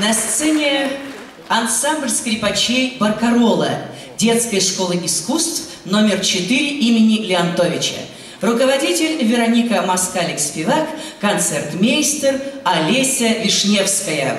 На сцене ансамбль скрипачей «Баркарола» детской школы искусств номер 4 имени Леонтовича. Руководитель Вероника Москалик-Спивак, концертмейстер Олеся Вишневская.